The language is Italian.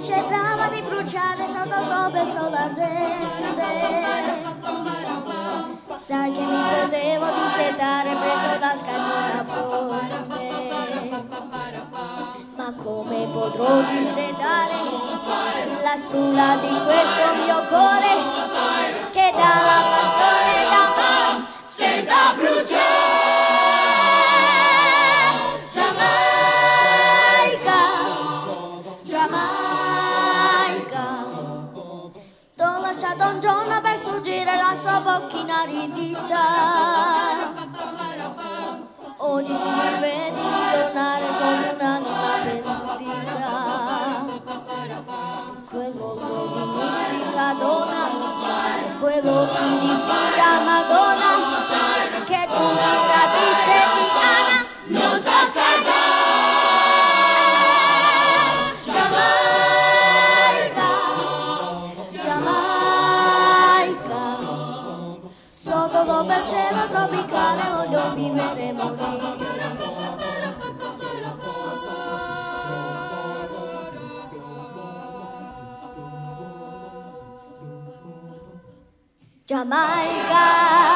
sembrava di bruciare sotto il tope sole ardente Sai che mi potevo dissetare preso da scalmona fonte. Ma come potrò dissetare la sulla di questo mio cuore Che dalla passione d'amore senta bruciare lasciato un giorno per sfuggire la sua bocchina ridita. Oggi tu mi vedi ritornare con un'anima pentita. Quel volto di mistica donna, quell'occhio di finta Madonna, per cielo tropicale voglio vivere e morire. Jamaica,